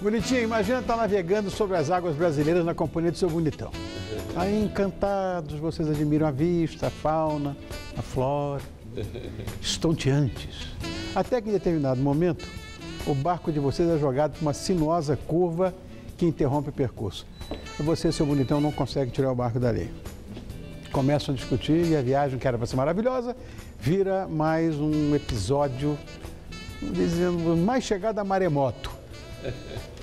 Bonitinho, imagina estar navegando sobre as águas brasileiras na companhia do seu bonitão. Aí, encantados, vocês admiram a vista, a fauna, a flora, estonteantes. Até que em determinado momento, o barco de vocês é jogado por uma sinuosa curva que interrompe o percurso. Você, seu bonitão, não consegue tirar o barco dali. Começam a discutir e a viagem, que era para ser maravilhosa, vira mais um episódio, dizendo, mais chegada a maremoto.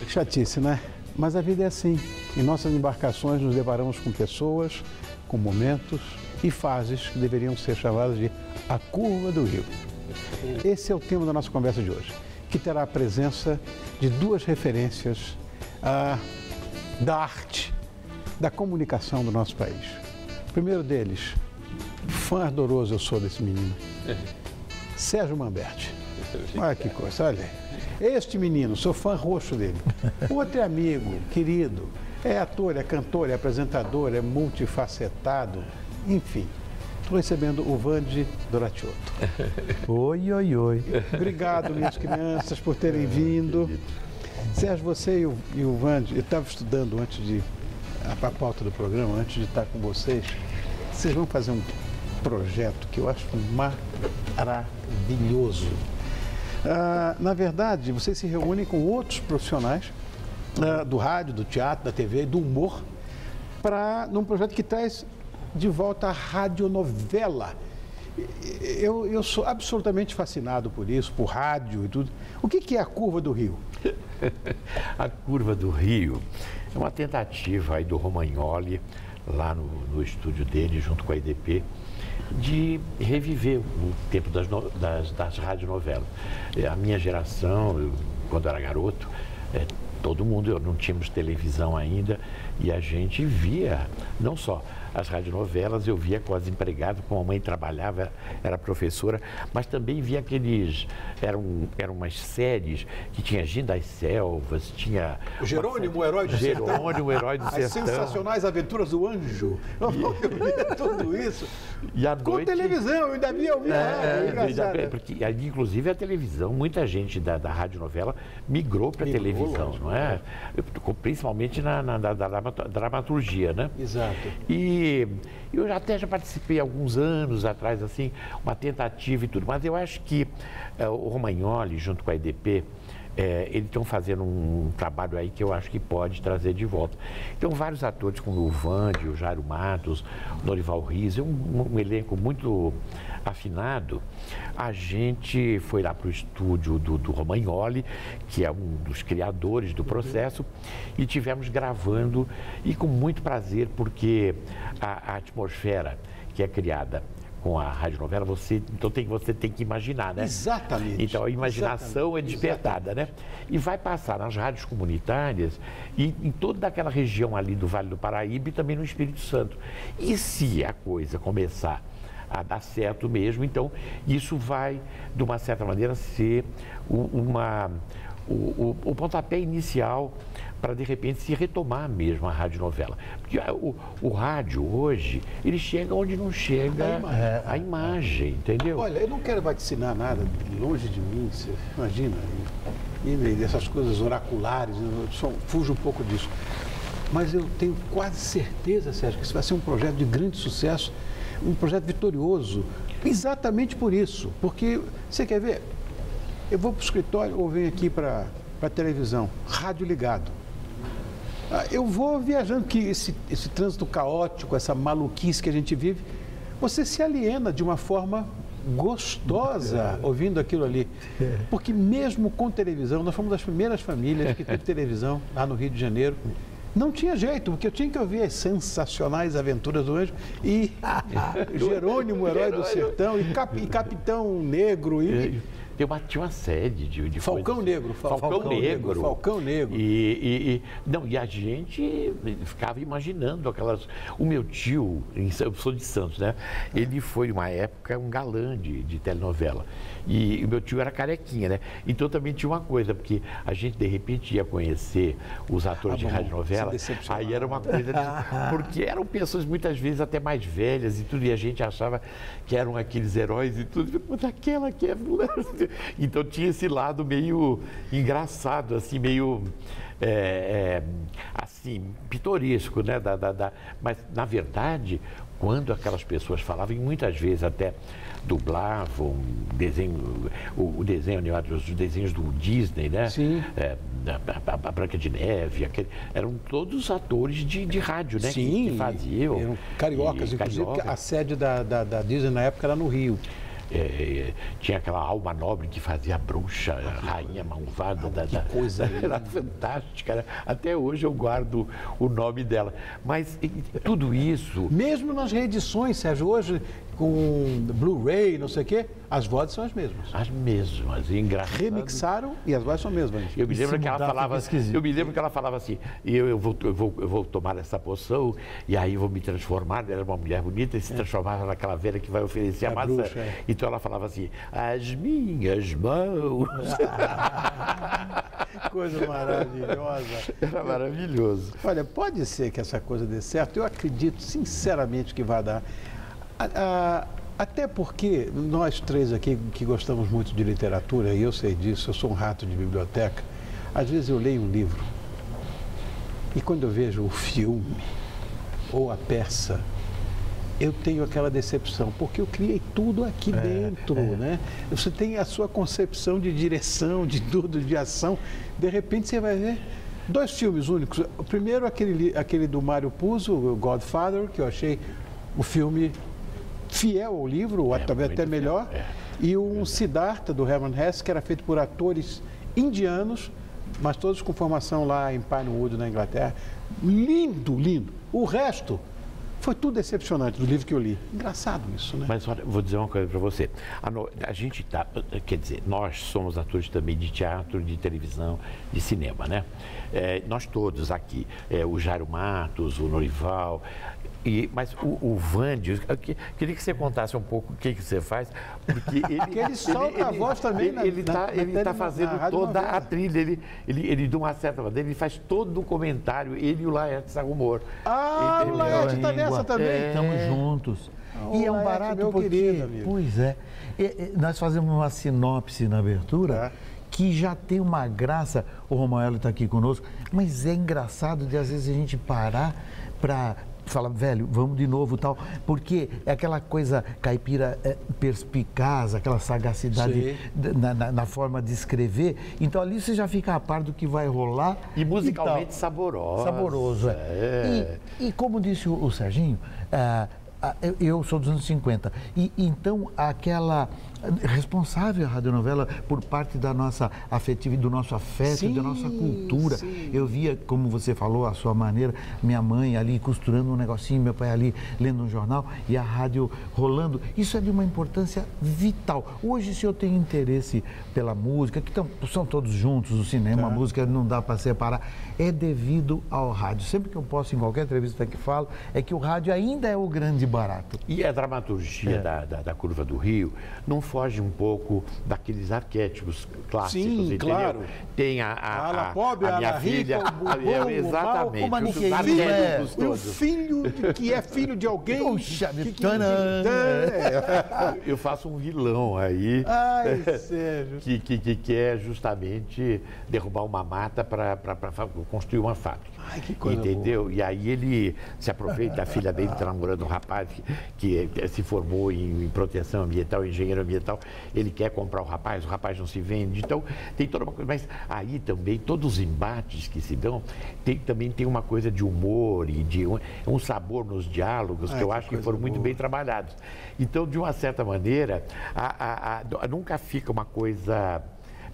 Chatice, né? Mas a vida é assim. Em nossas embarcações nos deparamos com pessoas, com momentos e fases que deveriam ser chamadas de a curva do rio. Esse é o tema da nossa conversa de hoje, que terá a presença de duas referências ah, da arte, da comunicação do nosso país. O primeiro deles, fã ardoroso eu sou desse menino, Sérgio Mamberti. Olha que coisa, olha. Este menino, sou fã roxo dele. Outro é amigo, querido, é ator, é cantor, é apresentador, é multifacetado, enfim. Estou recebendo o Vande Doratioto. Oi, oi, oi. Obrigado, minhas crianças, por terem vindo. Sérgio, você e o, e o Vande, eu estava estudando antes de. a pauta do programa, antes de estar com vocês. Vocês vão fazer um projeto que eu acho maravilhoso. Ah, na verdade, vocês se reúnem com outros profissionais ah, do rádio, do teatro, da TV, do humor, para num projeto que traz de volta a radionovela. Eu, eu sou absolutamente fascinado por isso, por rádio e tudo. O que, que é a Curva do Rio? a Curva do Rio é uma tentativa aí do Romagnoli, lá no, no estúdio dele, junto com a IDP, de reviver o tempo das, no, das, das radionovelas. A minha geração, eu, quando era garoto, é, todo mundo, não tínhamos televisão ainda, e a gente via, não só as radionovelas, eu via com as empregadas, como a mãe trabalhava, era professora, mas também via aqueles, eram, eram umas séries que tinha Gin das Selvas, tinha... O Jerônimo, o herói do Jerônimo, sertão. Jerônimo, o herói do as sertão. As sensacionais aventuras do anjo. Eu via tudo isso. E à com noite... televisão, eu ainda via, eu via. É, é, porque, inclusive a televisão, muita gente da, da radionovela migrou para a televisão, não é? Principalmente na, na, na, na dramaturgia, né? Exato. E eu até já participei alguns anos atrás, assim, uma tentativa e tudo, mas eu acho que é, o Romagnoli, junto com a EDP, é, eles estão fazendo um, trabalho aí que eu acho que pode trazer de volta. Então, vários atores como o Vande, o Jairo Matos, o Norival Riz, um, um elenco muito afinado. A gente foi lá para o estúdio do, do Romagnoli, que é um dos criadores do processo, e tivemos gravando e com muito prazer, porque a, a atmosfera que é criada com a radionovela, você, então tem, você tem que imaginar, né? Exatamente. Então a imaginação é despertada, Exatamente. né? E vai passar nas rádios comunitárias e em toda aquela região ali do Vale do Paraíba e também no Espírito Santo. E se a coisa começar a dar certo mesmo, então isso vai, de uma certa maneira, ser uma, o, o, o pontapé inicial para de repente se retomar mesmo a radionovela. Porque o, o rádio hoje, ele chega onde não chega a, ima é, a imagem, entendeu? Olha, eu não quero vaticinar nada longe de mim, você imagina, e, dessas coisas oraculares, eu só fujo um pouco disso. Mas eu tenho quase certeza, Sérgio, que isso vai ser um projeto de grande sucesso, um projeto vitorioso, exatamente por isso. Porque, você quer ver? Eu vou para o escritório ou venho aqui para a televisão, rádio ligado. Ah, eu vou viajando, que esse, esse trânsito caótico, essa maluquice que a gente vive, você se aliena de uma forma gostosa ouvindo aquilo ali. Porque mesmo com televisão, nós fomos das primeiras famílias que teve televisão lá no Rio de Janeiro. Não tinha jeito, porque eu tinha que ouvir as sensacionais aventuras do anjo e Jerônimo, herói do sertão, e, cap, e Capitão Negro. E, tem uma, tinha uma sede de, de Falcão coisas. Negro. Falcão, Falcão Negro. Negro. Falcão Negro. E, e, e, não, e a gente ficava imaginando aquelas... O meu tio, eu sou de Santos, né? Ele foi, uma época, um galã de, de telenovela. E o meu tio era carequinha, né? Então também tinha uma coisa, porque a gente de repente ia conhecer os atores ah, de radionovela, aí era uma coisa. De, porque eram pessoas muitas vezes até mais velhas e tudo, e a gente achava que eram aqueles heróis e tudo. Mas aquela que é. Então tinha esse lado meio engraçado, assim, meio é, é, assim, pitoresco, né? Da, da, da, mas, na verdade, quando aquelas pessoas falavam, e muitas vezes até dublavam desenho, o, o desenho animado, os desenhos do Disney, né? Sim. É, a, a, a, Branca de Neve, aquele, eram todos atores de, de rádio, né? Sim. Que, que faziam. Eram cariocas, e, inclusive, carioca. a sede da, da, da Disney na época era no Rio. É, tinha aquela alma nobre que fazia a bruxa, a rainha malvada da, da coisa era fantástica. Era, até hoje eu guardo o nome dela. Mas e, tudo isso. Mesmo nas reedições, Sérgio, hoje com Blu-ray, não sei o quê, as vozes são as mesmas. As mesmas, e engraçado. Remixaram e as vozes são as mesmas. Eu me lembro que ela falava, eu me lembro que ela falava assim, e eu, eu, vou, eu, vou, eu vou tomar essa poção e aí eu vou me transformar, ela era uma mulher bonita e se transformava naquela velha que vai oferecer a, A maçã. bruxa, é. Então ela falava assim, as minhas mãos. Coisa maravilhosa. Era maravilhoso. Olha, pode ser que essa coisa dê certo. Eu acredito sinceramente que vai dar. A- a- até porque nós três aqui que gostamos muito de literatura, e eu sei disso, eu sou um rato de biblioteca, às vezes eu leio um livro e quando eu vejo o filme ou a peça, eu tenho aquela decepção, porque eu criei tudo aqui dentro, né? Você tem a sua concepção de direção, de tudo, de ação. De repente você vai ver dois filmes únicos. O primeiro, aquele, aquele do Mário Puzo, o Godfather, que eu achei o filme fiel ao livro, ou É, talvez até melhor. é. E um Siddhartha, do Herman Hesse, que era feito por atores indianos, mas todos com formação lá em Pinewood, na Inglaterra. Lindo, lindo. O resto foi tudo decepcionante do livro que eu li. Engraçado isso, né? Mas olha, vou dizer uma coisa para você. A, no- a gente tá, quer dizer, nós somos atores também de teatro, de televisão, de cinema, né? É, nós todos aqui, é, o Jairo Matos, o Norival, e, mas o, o que- queria que você contasse um pouco o que, que você faz, porque ele... Porque ele solta a voz também Ele na- ele na- está na ele tá na fazendo rádio toda a trilha, ele, ele, ele, de uma certa maneira, ele faz todo o comentário, ele e o Laerte Sagumor. Ah, o Entendeu? Laerte está Língua. nessa também. É. Estamos juntos. Ô, E é um Laerte, barato meu porque, querido amigo. pois é, E- e nós fazemos uma sinopse na abertura É. que já tem uma graça, o Romaelo está aqui conosco, mas é engraçado de às vezes a gente parar para falar, velho, vamos de novo tal, porque é aquela coisa caipira é, perspicaz, aquela sagacidade na, na- na forma de escrever, então ali você já fica a par do que vai rolar. E musicalmente tal. saborosa. Saboroso, é. É. E, e como disse o, o Serginho, eu, eu sou dos anos 50, e então aquela responsável a radionovela por parte da nossa afetividade, do nosso afeto, Sim, da nossa cultura. sim. Eu via, como você falou, a sua maneira, minha mãe ali costurando um negocinho, meu pai ali lendo um jornal e a rádio rolando. Isso é de uma importância vital. Hoje, se eu tenho interesse pela música, que tão, são todos juntos, o cinema, a música, não dá para separar, é devido ao rádio. Sempre que eu posso, em qualquer entrevista que falo, é que o rádio ainda é o grande barato. E a dramaturgia É. da, da, da curva do Rio não foge um pouco daqueles arquétipos clássicos, Sim, entendeu? claro. Tem a, a, A ala a- pobre, a a minha ala filha, rica, o a- bom, o mal, exatamente, o os maniqueísmo, arquétipos o todos. filho de- que é filho de alguém. Puxa, que, que. É. Eu faço um vilão aí. Ai, Sérgio. Que, que, que quer justamente derrubar uma mata para construir uma fábrica. Ai, que coisa Entendeu? E aí ele se aproveita, a filha dele está namorando um rapaz que, que se formou em, em proteção ambiental, engenheiro ambiental. Ele quer comprar o rapaz, o rapaz não se vende. Então, tem toda uma coisa. Mas aí também, todos os embates que se dão, tem, também tem uma coisa de humor e de um, um sabor nos diálogos Ai, que eu que acho que foram muito boa. bem trabalhados. Então, de uma certa maneira, a- a- a- nunca fica uma coisa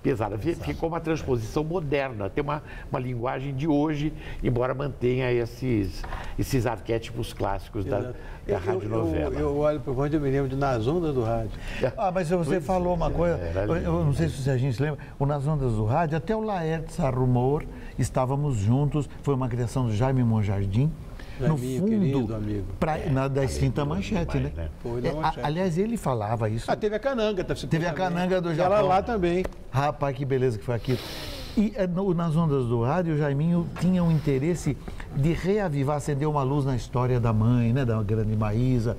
pesada. Fi- Ficou uma transposição moderna, tem uma, uma linguagem de hoje, embora mantenha esses, esses arquétipos clássicos da, da Eu- eu- radionovela. Eu, eu olho para o e me lembro de Nas Ondas do Rádio. Ah, mas você falou uma coisa, era eu, eu não sei se a gente se lembra, o Nas Ondas do Rádio, até o Laertes Rumor, estávamos juntos, foi uma criação do Jaime Monjardim. No Jaiminho, fundo, amigo. pra- na, da extinta manchete, né? demais, né? Foi da É, a- Manchete. aliás, ele falava isso. Ah, teve a Cananga. Tá, Teve a Cananga do Ela Japão. lá também. Rapaz, que beleza que foi aquilo. E eh, no- nas ondas do rádio, o Jaiminho tinha um interesse de reavivar, acender uma luz na história da mãe, né, da grande Maísa.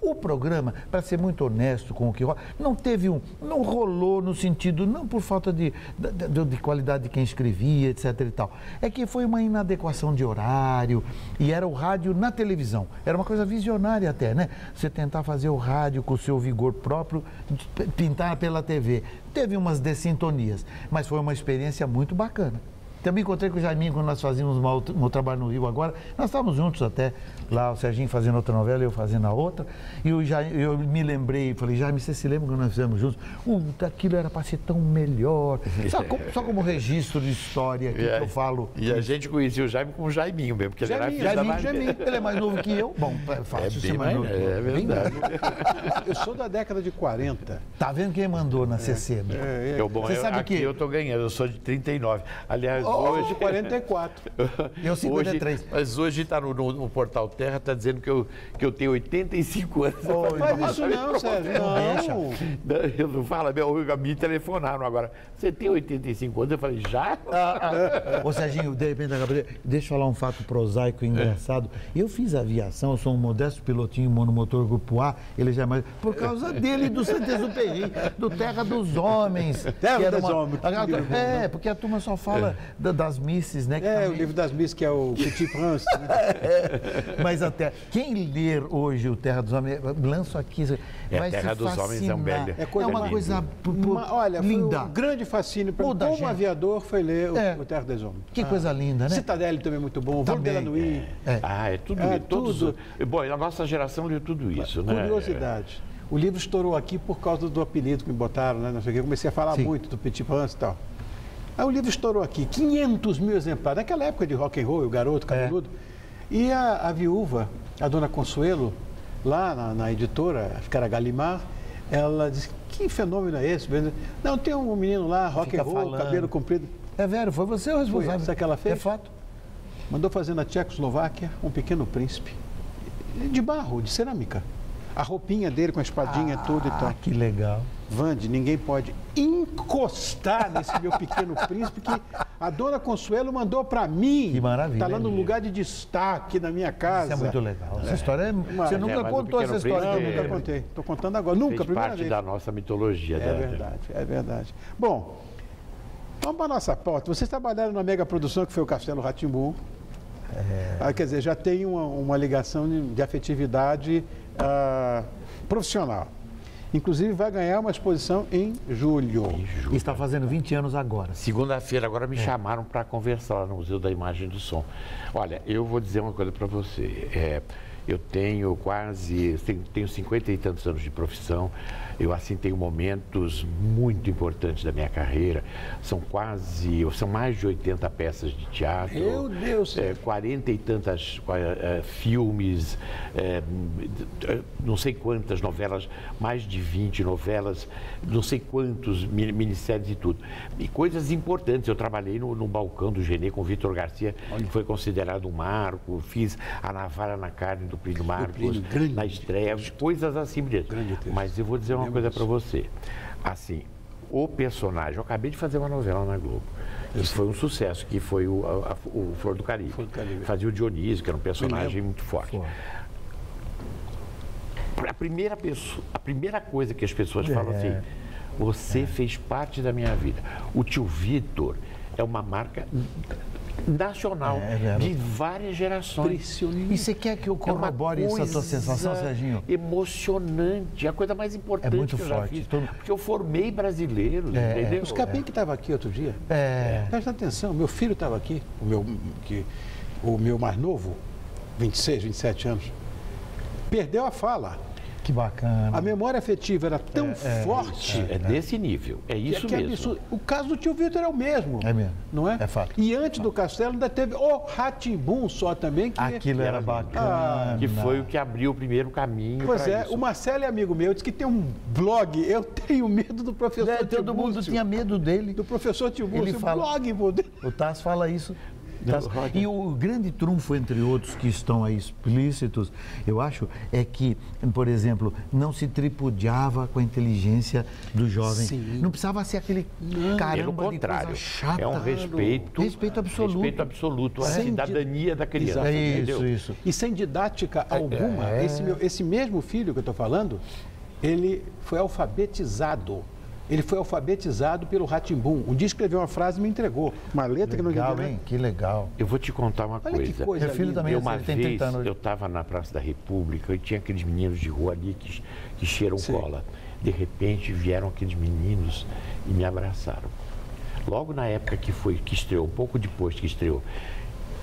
O programa, para ser muito honesto com o que rola, não teve um, não rolou no sentido, não por falta de, de, de qualidade de quem escrevia, etc e tal. É que foi uma inadequação de horário e era o rádio na televisão. Era uma coisa visionária até, né? Você tentar fazer o rádio com o seu vigor próprio, pintar pela TV. Teve umas dessintonias, mas foi uma experiência muito bacana. Também encontrei com o Jaiminho quando nós fazíamos um trabalho no Rio agora. Nós estávamos juntos até, lá o Serginho fazendo outra novela, eu fazendo a outra. E o Jaime, eu me lembrei, falei, Jaime, você se lembra quando nós fizemos juntos? Uh, aquilo era para ser tão melhor. Só como, só como registro de história que, eu falo. E a gente conhecia o Jaime como Jaiminho mesmo, porque Jaiminho, ele era Jaiminho, Jaiminho, Ele é mais novo que eu. Bom, é fácil é ser mais novo. É verdade. eu sou da década de 40. Tá vendo quem mandou na CC? É, é, é. Bom, você eu, sabe aqui que... eu tô ganhando, eu sou de 39. Aliás, hoje 44. Eu 53. Hoje, mas hoje está no, no, no, Portal Terra, está dizendo que eu, que eu tenho 85 anos. Oh, mas isso não, Sérgio. Não. não. Eu não falo, meu, me telefonaram agora. Você tem 85 anos? Eu falei, já? Ah, ah. Ô Serginho, de repente, deixa eu falar um fato prosaico e engraçado. Eu fiz aviação, eu sou um modesto pilotinho monomotor grupo A, ele já é mais. Por causa dele, do Saint-Exupéry, do Terra dos Homens. Terra dos Homens. É, porque a turma só fala é. das misses, né? É, também... o livro das misses, que é o Petit Prince. Né? é, mas até, quem ler hoje o Terra dos Homens, lanço aqui, é, vai Terra dos. Homens é um belo. É, coisa é uma coisa uma, olha, linda. um grande fascínio para como gente. aviador foi ler o, é. o Terra dos Homens. Que ah. coisa linda, né? Citadelle também é muito bom, Voo de la Nuit. É. Ah, é tudo. É, todos, tudo. Bom, a nossa geração leu tudo isso, né? Curiosidade. O livro estourou aqui por causa do apelido que me botaram, né? Não sei o que. Eu comecei a falar Sim. muito do Petit Prince e tal. Aí o livro estourou aqui, 500 mil exemplares, naquela época de rock and roll, o garoto cabeludo. É. E a, a, viúva, a dona Consuelo, lá na, na editora, acho que era Galimar, ela disse, que fenômeno é esse? Não, tem um menino lá, rock Fica and roll, falando. cabelo comprido. É velho, foi você o responsável. Sabe o que ela fez? É fato. Mandou fazer na Tchecoslováquia um pequeno príncipe, de barro, de cerâmica. A roupinha dele com a espadinha ah, tudo e tal. que legal. Vande, ninguém pode encostar nesse meu pequeno príncipe que a dona Consuelo mandou para mim. Que maravilha. Está lá no lugar de destaque na minha casa. Isso é muito legal. Essa história é... Você nunca é, contou essa história. Não, nunca contei. Estou contando agora. Nunca, Fez primeira parte vez. da nossa mitologia. É verdade, é verdade. Bom, vamos para a nossa porta. Vocês trabalharam na mega produção que foi o Castelo Ratimbu. É... Ah, quer dizer, já tem uma, uma ligação de, de afetividade uh, profissional. Inclusive vai ganhar uma exposição em julho. Em julho. E está fazendo 20 anos agora. Segunda-feira, agora me é. chamaram para conversar lá no Museu da Imagem e do Som. Olha, eu vou dizer uma coisa para você. É, eu tenho quase, tenho cinquenta e tantos anos de profissão. Eu assim tenho momentos muito importantes da minha carreira. São quase, são mais de 80 peças de teatro. Meu Deus! É, 40 e tantas é, filmes, é, não sei quantas novelas, mais de 20 novelas, não sei quantos minisséries e tudo. E coisas importantes. Eu trabalhei no, no balcão do Genê com o Vitor Garcia, Olha. que foi considerado um marco. Fiz a navalha na carne do Plínio Marcos, na estreia, coisas assim mesmo. Mas eu vou dizer uma coisa para você. Assim, o personagem, eu acabei de fazer uma novela na Globo. Isso foi um sucesso, que foi o, a, o Flor do Caribe. Flor do Caribe. Fazia o Dionísio, que era um personagem muito forte. forte. A primeira, pessoa, a primeira coisa que as pessoas é. falam assim, você é. fez parte da minha vida. O tio Vitor é uma marca nacional é, é de várias gerações. E você quer que eu é corrobore é essa tua sensação, Serginho? Emocionante, a coisa mais importante é muito que eu forte. já fiz. Todo... Porque eu formei brasileiros, é. entendeu? Os Capim que estava aqui outro dia. É. Presta atenção, meu filho estava aqui, o meu, que, o meu mais novo, 26, 27 anos, perdeu a fala. Que bacana. A memória afetiva era tão é, é, forte. É, é, desse nível. É isso que, mesmo. Absurdo. O caso do tio Vitor é o mesmo. É mesmo. Não é? É fato. E antes do castelo ainda teve o Ratimbum só também. Que Aquilo era bacana. Ah, que foi o que abriu o primeiro caminho. Pois é, isso. o Marcelo é amigo meu, disse que tem um blog. Eu tenho medo do professor é, Todo mundo tinha medo dele. Do professor Tio Ele fala, blog, O Tasso fala isso. Tá? E o grande trunfo, entre outros que estão aí explícitos, eu acho, é que, por exemplo, não se tripudiava com a inteligência do jovem. Sim. Não precisava ser aquele Pelo caramba de contrário, chata. é um respeito, Respeito absoluto. respeito absoluto à Sem di- cidadania da criança. É isso, isso. E sem didática alguma, é. esse, meu- esse mesmo filho que eu estou falando, ele foi alfabetizado. Ele foi alfabetizado pelo Ratimbum. Um dia escreveu uma frase e me entregou. Uma letra que não Legal, entendia. hein? Que legal. Eu vou te contar uma Olha que coisa. coisa Meu filho linda. também Eu, uma tem vez, 30 anos. eu estava na Praça da República e tinha aqueles meninos de rua ali que, que cheiram Sim. cola. De repente vieram aqueles meninos e me abraçaram. Logo na época que foi, que estreou, um pouco depois que estreou.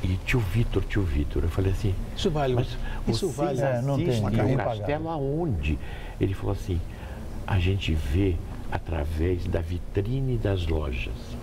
E tio Vitor, tio Vitor, eu falei assim, Isso vale, mas isso vale. É, não tem pagado. castelo aonde? Ele falou assim, a gente vê através da vitrine das lojas.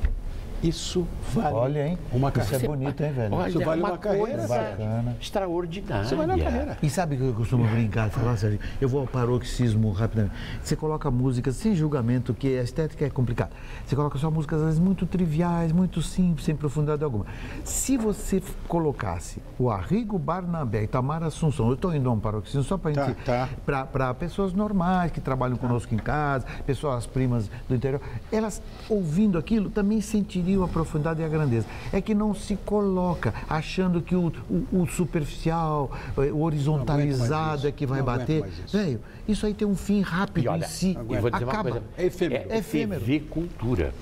Isso vale Olha, hein? uma Isso é carreira. bonito, hein, velho? Olha, Isso vale uma, uma carreira, Bacana. extraordinária. Isso vale uma carreira. E sabe o que eu costumo brincar, falar sério? Eu vou ao paroxismo rapidamente. Você coloca músicas sem julgamento, que a estética é complicada. Você coloca só músicas, às vezes, muito triviais, muito simples, sem profundidade alguma. Se você colocasse o Arrigo Barnabé e Tamara Assunção, eu estou indo a um paroxismo só para Tá, gente. tá. Para pessoas normais que trabalham conosco em casa, pessoas primas do interior, elas ouvindo aquilo também sentiriam a profundidade e a grandeza. É que não se coloca achando que o, o- o superficial, eh, o horizontalizado é que vai Não bater. isso. Velho, isso aí tem um fim rápido E olha, em si. eu vou dizer Acaba. uma coisa. É efêmero. É, Efêmero. TV Cultura,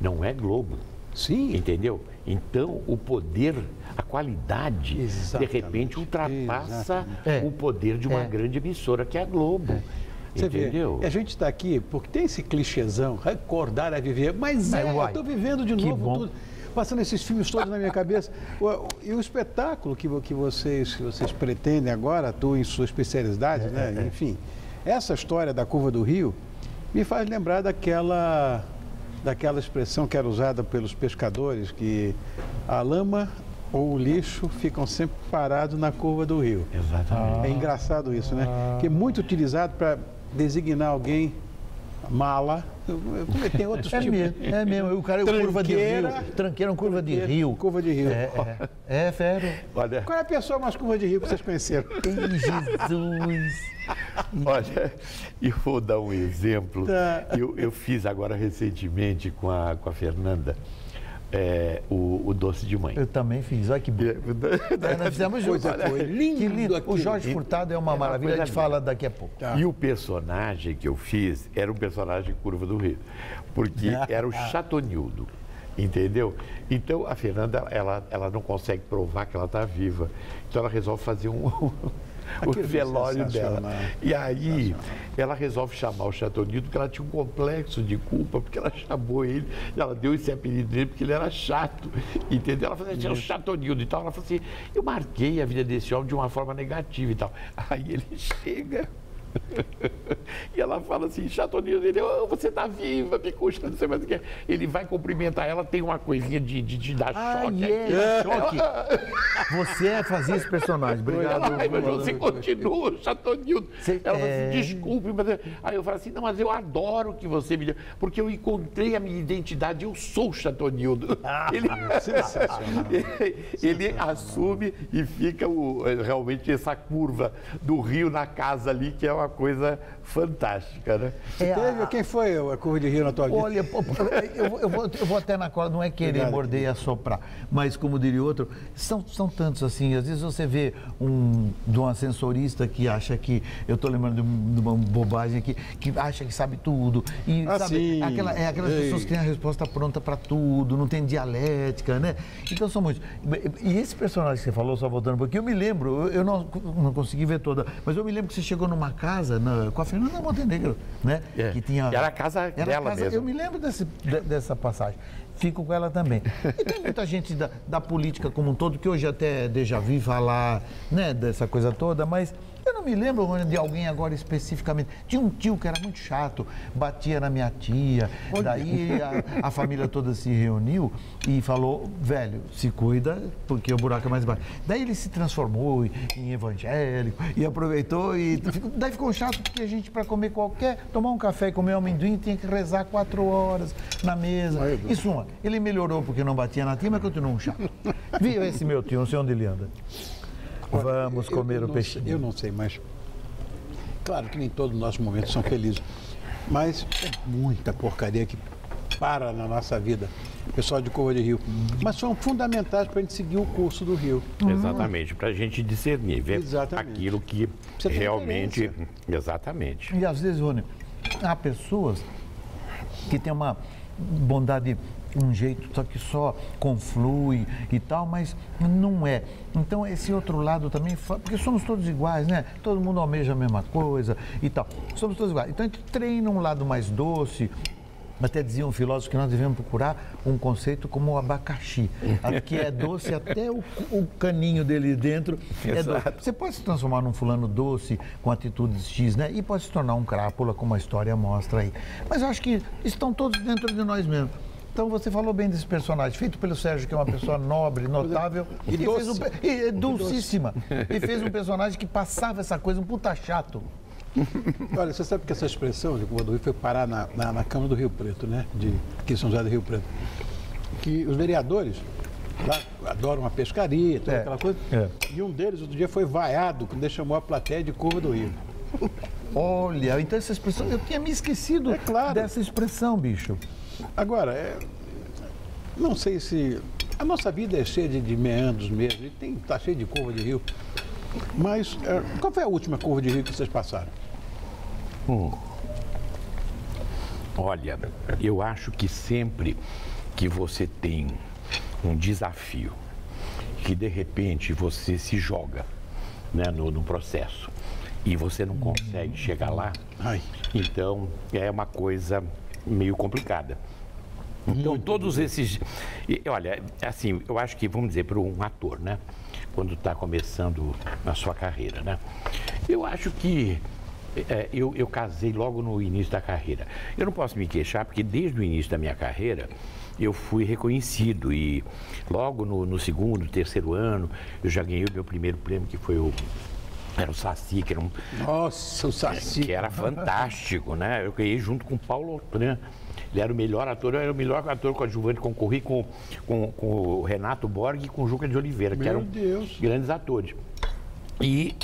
não é Globo. Sim. Entendeu? Então, o poder, a qualidade, Exatamente. de repente ultrapassa Exatamente. É. o poder de uma É. grande emissora que é a Globo. Você Entendeu? vê, a gente está aqui porque tem esse clichêzão, recordar é viver, mas é, eu estou vivendo de novo tudo. Passando esses filmes todos na minha cabeça. E o espetáculo que, que vocês, que vocês pretendem agora, atuam em sua especialidade, É, né? Enfim, essa história da curva do rio me faz lembrar daquela, daquela expressão que era usada pelos pescadores, que a lama ou o lixo ficam sempre parados na curva do rio. Exatamente. É engraçado isso, né? Que é muito utilizado para designar alguém mala. Eu- eu- Tem outros É tipos. mesmo, é mesmo. O cara é curva de rio. Tranqueira. É curva de rio. curva de rio. É, é, é sério. Olha, Qual é a pessoa mais curva de rio que vocês conheceram? Ei, Jesus. olha, eu vou dar um exemplo. Tá. Eu, eu fiz agora recentemente com a, com a Fernanda é, o, o doce de mãe. Eu também fiz, olha que bom. É, nós fizemos juntos. Foi. Que Lindo O. Jorge Furtado é uma É uma maravilha, a gente fala daqui a pouco. Tá. E o personagem que eu fiz era um personagem curva do rio, porque era o Chatonildo, entendeu? Então a Fernanda, ela, ela não consegue provar que ela está viva, então ela resolve fazer um, o Aquilo é velório dela. E aí ela resolve chamar o Chatonildo porque ela tinha um complexo de culpa, porque ela chamou ele, e ela deu esse apelido dele porque ele era chato, entendeu? Ela falou assim, é o Chatonildo e tal. Ela falou assim, eu marquei a vida desse homem de uma forma negativa e tal. Aí ele chega. E ela fala assim, Chatonildo, ele, "Oh, você está viva, custa, não sei mais o que. é." Ele vai cumprimentar ela, tem uma coisinha de, de, de dar Ah, choque. é, aqui. choque. Você é fazia esse personagem, obrigado. Ela, "Ai, mas você continua, Chatonildo. Cê- Ela fala é. assim, desculpe, mas... eu-" Aí eu falo assim, não, mas eu adoro que você me... Porque eu encontrei a minha identidade, eu sou o Chatonildo. Ele, ele, ele assume e fica o- realmente essa curva do rio na casa ali, que é uma coisa fantástica, né? É a- Teve, quem foi a curva de rio na tua vida? Olha, eu, vou- eu vou, eu vou até na cola, não é querer Obrigado, morder e assoprar, mas como diria outro, são, são tantos assim. Às vezes você vê um de um ascensorista que acha que, eu estou lembrando de, um- uma bobagem aqui, que acha que sabe tudo. E Ah, sabe, sim. aquela, é aquelas Ei. pessoas que têm a resposta pronta para tudo, não tem dialética, né? Então são muitos. E esse personagem que você falou, só voltando um pouquinho, eu me lembro, eu, eu não, não consegui ver toda, mas eu me lembro que você chegou numa casa na- com a Fernanda Montenegro, né? É. Que tinha, Era a casa era dela casa- mesmo. Eu me lembro desse- de- dessa passagem. Fico com ela também. E tem muita gente da, da política como um todo, que hoje até já vi falar né, dessa coisa toda, mas Eu não me lembro de alguém agora especificamente. Tinha um tio que era muito chato, batia na minha tia. Daí a, a família toda se reuniu e falou: velho, se cuida, porque o buraco é mais baixo. Daí ele se transformou em evangélico e aproveitou e daí ficou chato porque a gente, para comer qualquer, tomar um café e comer um amendoim, tinha que rezar quatro horas na mesa. Isso, uma, ele melhorou porque não batia na tia, mas continua um chato. Viu esse meu tio, não sei onde ele anda. Vamos comer eu, o peixe. Eu não sei, mas. Claro que nem todos os nossos momentos são felizes. Mas é muita porcaria que para na nossa vida. Pessoal de Curva de Rio. Mas são fundamentais para a gente seguir o curso do Rio. Exatamente, para a gente discernir, ver Exatamente. aquilo que realmente. referência. Exatamente. E às vezes, Rony, há pessoas que têm uma bondade, um jeito, só que só conflui e tal, mas não é. Então, esse outro lado também, porque somos todos iguais, né? Todo mundo almeja a mesma coisa e tal. Somos todos iguais. Então, a gente treina um lado mais doce. Até dizia um filósofo que nós devemos procurar um conceito como o abacaxi, que é doce até o, o caninho dele dentro. É doce. Você pode se transformar num fulano doce com atitudes X, né? E pode se tornar um crápula, como a história mostra aí. Mas eu acho que estão todos dentro de nós mesmos. Então você falou bem desse personagem, feito pelo Sérgio, que é uma pessoa nobre, notável E fez doce. um, pe- e, é dulcíssima. E fez um personagem que passava essa coisa, um puta chato. Olha, você sabe que essa expressão de Curva do Rio foi parar na, na, na Câmara do Rio Preto, né? De, aqui em São José do Rio Preto. Que os vereadores lá adoram uma pescaria, toda É, aquela coisa. é. E um deles, outro dia, foi vaiado quando ele chamou a plateia de Curva do Rio. Olha, então essa expressão, eu tinha me esquecido É claro. dessa expressão, bicho. Agora, é, não sei se. A nossa vida é cheia de, de meandros mesmo, e tem, tá cheia de curva de rio. Mas é, qual foi a última curva de rio que vocês passaram? Olha, eu acho que sempre que você tem um desafio, que de repente você se joga né, no, no processo e você não consegue chegar lá, Ai. então é uma coisa meio complicada. Então, todos esses. olha, assim, eu acho que, vamos dizer, para um ator, né? Quando está começando a sua carreira, né? Eu acho que. é, eu, eu casei logo no início da carreira. Eu não posso me queixar, porque desde o início da minha carreira eu fui reconhecido e logo no, no segundo, terceiro ano eu já ganhei o meu primeiro prêmio, que foi o. Era o Saci, que era um, Nossa, o Saci. que era fantástico, né? Eu ganhei junto com o Paulo Otran. Ele era o melhor ator, eu era o melhor ator coadjuvante, concorri com, com, com o Renato Borg e com o Juca de Oliveira, que Meu eram Deus. grandes atores. E,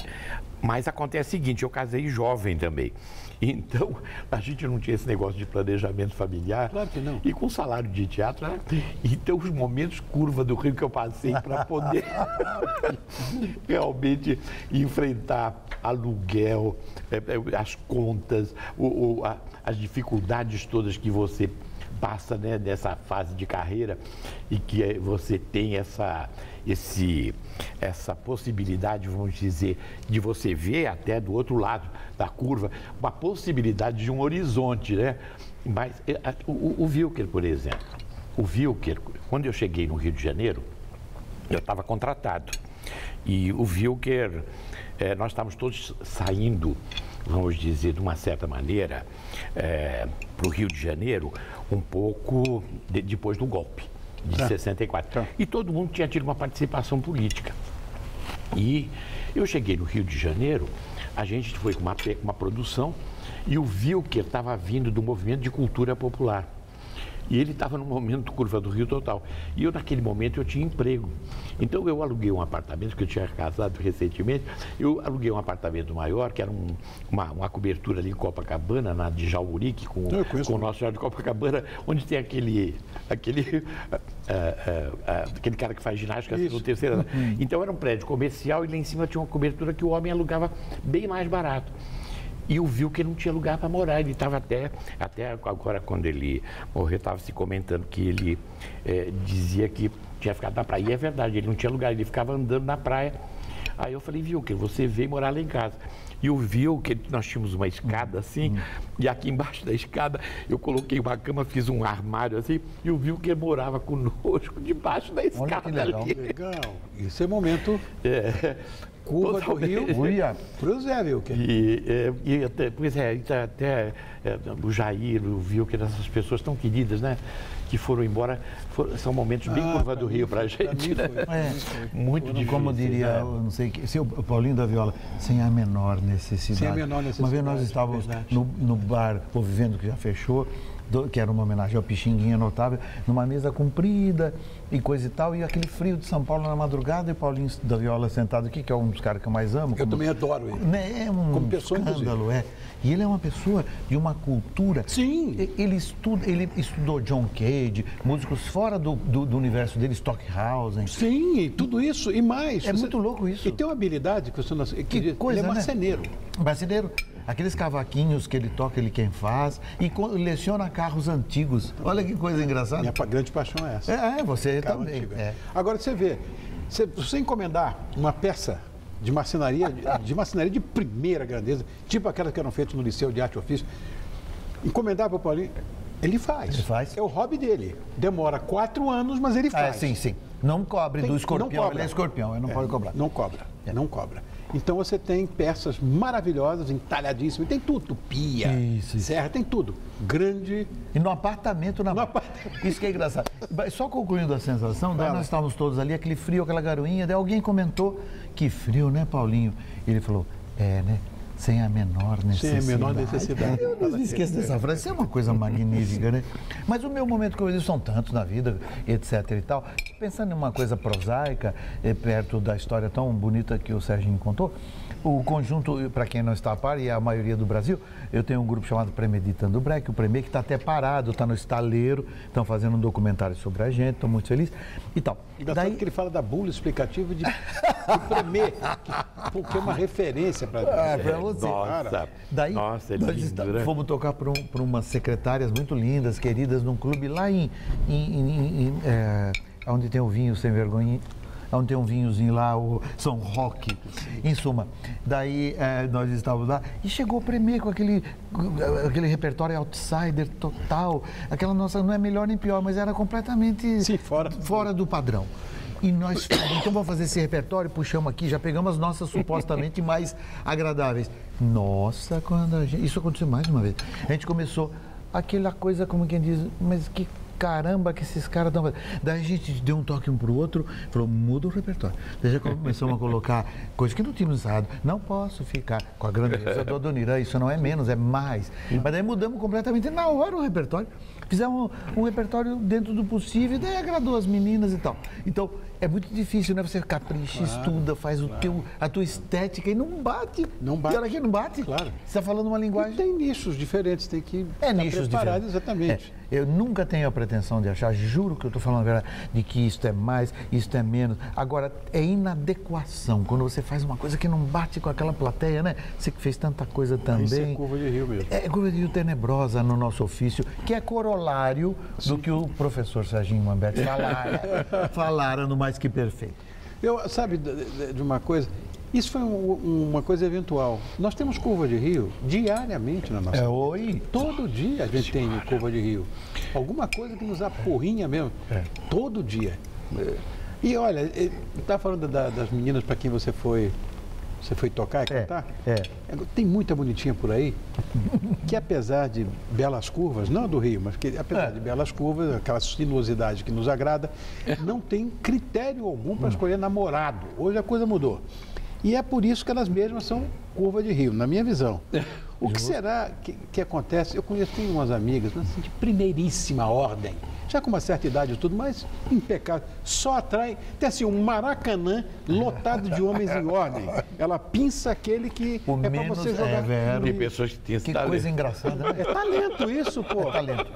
mas acontece o seguinte, eu casei jovem também. Então, a gente não tinha esse negócio de planejamento familiar. Claro que não. E com salário de teatro, né? Então, os momentos curva do Rio que eu passei para poder realmente enfrentar aluguel, eh, eh, as contas, as dificuldades todas que você passa né, nessa fase de carreira e que eh, você tem essa, esse, essa possibilidade, vamos dizer, de você ver até do outro lado da curva, uma possibilidade de um horizonte, né? Mas eh, o, o por exemplo, o Wilker, quando eu cheguei no Rio de Janeiro, eu estava contratado. E o Wilker, eh, nós estávamos todos saindo, vamos dizer, de uma certa maneira, para o Rio de Janeiro, um pouco de- depois do golpe de 64. E todo mundo tinha tido uma participação política. E eu cheguei no Rio de Janeiro, a gente foi com uma, uma produção e o Wilker estava vindo do movimento de cultura popular. E ele estava no momento curva do Rio total. E eu, naquele momento, eu tinha emprego. Então, eu aluguei um apartamento, que eu tinha casado recentemente, eu aluguei um apartamento maior, que era um- uma, uma cobertura ali em Copacabana, na de Jaurique, com, conheço. com o Nosso Senhor de Copacabana, onde tem aquele, aquele, ah, ah, ah, aquele cara que faz ginástica assim, no terceiro andar. Então, era um prédio comercial e lá em cima tinha uma cobertura que o homem alugava bem mais barato. E o viu que não tinha lugar para morar. Ele estava até, até agora, quando ele morreu, estava se comentando que ele eh, dizia que tinha ficado na praia. E é verdade, ele não tinha lugar, ele ficava andando na praia. Aí eu falei, viu, que você veio morar lá em casa. E eu viu que nós tínhamos uma escada assim, e aqui embaixo da escada eu coloquei uma cama, fiz um armário assim, e o viu que ele morava conosco debaixo da escada. que legal. ali. Legal. Isso é momento. É, Curva do Rio, Uia. pro Zé Wilker. E, é, e até, pois é, até é, o Jair, o Wilker, essas pessoas tão queridas, né? Que foram embora, foram- são momentos bem Ah, curva do Rio pra pra gente, né? foi. É, Muito difícil. como diria, né? eu não sei, que- seu Paulinho da Viola, sem a menor necessidade. Sem a menor Uma vez necessidade, nós estávamos no, no bar O Vivendo, que já fechou, do- que era uma homenagem ao Pixinguinha Notável, numa mesa comprida e coisa e tal, e aquele frio de São Paulo na madrugada, e Paulinho da Viola sentado aqui, que é um dos caras que eu mais amo. Eu também adoro ele. Né, É um Como pessoa, escândalo, é. E ele é uma pessoa de uma cultura. Sim. Ele, estuda, ele estudou John Cage, músicos fora do, do, do universo dele, Stockhausen. Sim, e tudo isso e mais. É muito louco isso. E tem uma habilidade que você não que, Que coisa, ele é né? marceneiro. Aqueles cavaquinhos que ele toca, ele quem faz, e co- leciona carros antigos. Olha que coisa engraçada. Minha grande paixão é essa. É, é, você Carro também. antigo, é. Agora você vê, se você encomendar uma peça de marcenaria, de- de marcenaria de primeira grandeza, tipo aquelas que eram feitas no Liceu de Arte e Ofício, encomendar para o Paulinho, ele faz. Ele faz. É o hobby dele. Demora quatro anos, mas ele Ah, faz. sim, sim. Não cobre Tem- do não escorpião. cobra. Ele é escorpião, ele não É, pode cobrar. Não cobra, É. não cobra. Então você tem peças maravilhosas, entalhadíssimas, tem tudo, pia, Isso, isso. serra, tem tudo. Grande. E no apartamento na No mão. apartamento. Isso que é engraçado. Só concluindo a sensação, daí nós estávamos todos ali, aquele frio, aquela garoinha, daí alguém comentou, que frio, né, Paulinho? Ele falou, é, né? Sem a menor Sem necessidade. a menor necessidade. Eu não me esqueço dessa frase, isso é uma coisa magnífica, né? Mas o meu momento que eu vejo são tantos na vida, etc e tal. Pensando em uma coisa prosaica, eh, perto da história tão bonita que o Serginho contou, o conjunto, para quem não está a par, e é a maioria do Brasil, eu tenho um grupo chamado Premeditando Break, o Premê, que está até parado, está no estaleiro, estão fazendo um documentário sobre a gente, estou muito feliz e tal. Engraçado Daí, que ele fala da bula explicativa de, de Premier, que, porque é uma referência para pra você. Nossa, Daí, nossa, é nós está- né? fomos tocar para um, umas secretárias muito lindas, queridas, num clube lá em. em, em- em- é, onde tem o vinho sem vergonha. Onde tem um vinhozinho lá, o São Roque. Em suma, daí é, nós estávamos lá e chegou o Premier com aquele, aquele repertório outsider total. Aquela nossa, não é melhor nem pior, mas era completamente Sim, fora. fora do padrão. E nós, então vamos fazer esse repertório, puxamos aqui, já pegamos as nossas supostamente mais agradáveis. Nossa, quando a gente, isso aconteceu mais de uma vez. A gente começou aquela coisa como quem diz, mas que caramba que esses caras estão. Daí a gente deu um toque um pro outro, falou, muda o repertório. Daí já começamos a colocar coisas que não tínhamos ensaiado. Não posso ficar com a grandeza do Adoniran, isso não é menos, é mais. Mas daí mudamos completamente na hora o repertório. Fizemos um, um repertório dentro do possível daí agradou as meninas e tal. Então, é muito difícil, né? Você capricha, estuda, faz o teu, a tua estética e não bate. Não bate. E olha que não bate. Claro. Você está falando uma E linguagem... tem nichos diferentes, tem que É estar nichos preparado diferentes. exatamente. É, eu nunca tenho a pretensão de achar, juro que eu estou falando a verdade, de que isto é mais, isto é menos. Agora, é inadequação. Quando você faz uma coisa que não bate com aquela plateia, né? Você que fez tanta coisa também. Isso é curva de rio mesmo. É curva de rio tenebrosa no nosso ofício, que é corolário do que o professor Serginho Mamberti falara, falara no Mais Que Perfeito. Eu, sabe de, uma coisa? Isso foi um- uma coisa eventual. Nós temos curva de rio diariamente na nossa É, vida. oi. Todo dia a gente tem curva de rio. Alguma coisa que nos apurrinha mesmo. É. Todo dia. É. E olha, está falando da- das meninas para quem você foi, você foi tocar e É, cantar? é. Tem muita bonitinha por aí que apesar de belas curvas, não do Rio, mas que apesar É. de belas curvas, aquela sinuosidade que nos agrada, não tem critério algum para escolher namorado. Hoje a coisa mudou. E é por isso que elas mesmas são curva de Rio, na minha visão. O que será que, que acontece? Eu conheço umas amigas mas, assim, de primeiríssima ordem, já com uma certa idade e tudo, mas impecável. Só atrai, tem assim, um maracanã lotado de homens em ordem. Ela pinça aquele que O é para menos você é jogar. vero. Tem pessoas que têm esse Que talento. coisa engraçada, né? É talento isso, pô. É talento.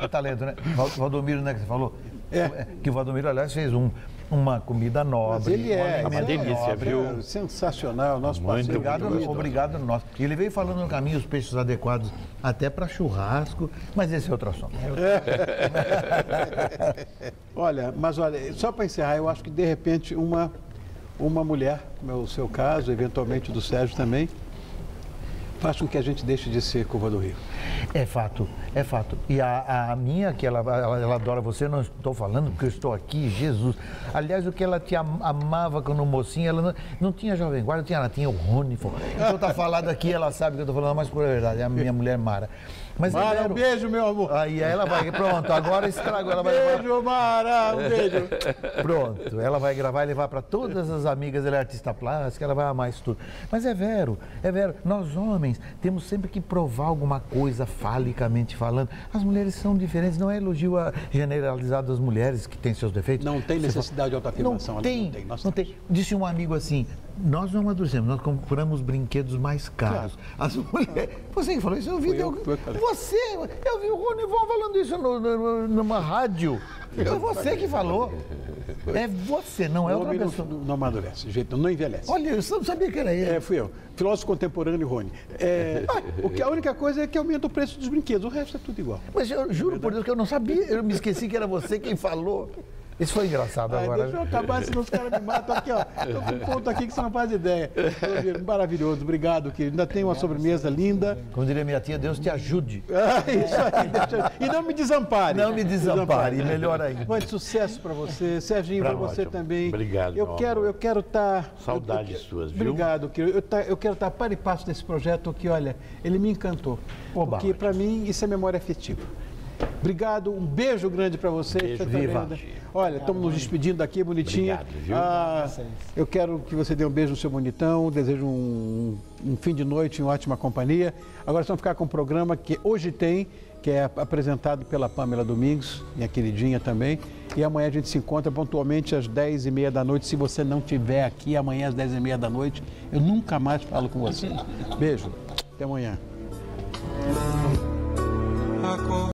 É talento, né? Val- Valdomiro, né, que você falou? É. Que o Valdomiro, aliás, fez um, uma comida nobre. Mas ele é, um uma alimento delícia, nobre. viu? É sensacional, nosso Muito parceiro. Obrigado, querido. obrigado nosso. E ele veio falando no caminho os peixes adequados até para churrasco, mas esse é outro assunto. Olha, mas olha, só para encerrar, eu acho que de repente uma, uma mulher, como é o seu caso, eventualmente do Sérgio também, faz com que a gente deixe de ser curva do Rio. É fato. É fato. E a, a minha, que ela, ela, ela adora você, não estou falando porque eu estou aqui, Jesus. Aliás, o que ela te am- amava quando mocinha, ela não, não tinha Jovem Guarda, tinha, ela tinha o Rony. Então tá falado aqui, ela sabe que eu estou falando, mas por verdade, é a minha mulher Mara. Mas Mara, Vero, um beijo, meu amor. Aí ela vai, pronto, agora estragou, ela vai Beijo, Mara, um beijo. Pronto, ela vai gravar e levar para todas as amigas, ela é artista plástica, ela vai amar isso tudo. Mas é vero, é vero. Nós homens temos sempre que provar alguma coisa falicamente falando. As mulheres são diferentes, não é elogio a- generalizado das mulheres que têm seus defeitos. Não tem necessidade de autoafirmação. Não não tem. Não tem. Disse um amigo assim, nós não amadurecemos, nós compramos brinquedos mais caros. As mulheres, você que falou isso, eu vi, eu, eu- você, eu vi o Rony Von falando isso no- no- numa rádio. Foi você que falou. É você, não é O outra não, pessoa. não amadurece, de jeito, não envelhece. Olha, eu não sabia que era ele. É, fui eu. Filósofo contemporâneo Rony. É, o que, a única coisa é que aumenta o preço dos brinquedos, o resto é tudo igual. Mas eu juro por Deus que eu não sabia, eu me esqueci que era você quem falou. Isso foi engraçado Ai, agora. deixa eu acabar, senão os caras me matam. Aqui, ó. Tô com um ponto aqui que você não faz ideia. Maravilhoso, obrigado, querido. Ainda tem uma sobremesa linda. Como diria minha tia, Deus te ajude. Ah, isso aí, deixa... E não me desampare. Não me desampare, melhor ainda. Muito sucesso para você, Serginho, para Pra você ótimo. também. Obrigado, Eu quero, amor. eu quero estar. Saudades suas, viu? Obrigado, querido. Eu, tá- eu quero estar para e passo desse projeto que, olha, ele me encantou. Oba. Porque para mim isso é memória afetiva. Obrigado, um beijo grande para você. Beijo, viva. Olha, estamos nos despedindo daqui, bonitinho. Obrigado, viu? Ah, eu quero que você dê um beijo no seu bonitão, desejo um, um fim de noite em ótima companhia. Agora vamos ficar com um programa que hoje tem, que é apresentado pela Pamela Domingos, minha queridinha também. E amanhã a gente se encontra pontualmente às 10h30 da noite. Se você não estiver aqui amanhã às 10h30 da noite, eu nunca mais falo com você. Beijo, até amanhã.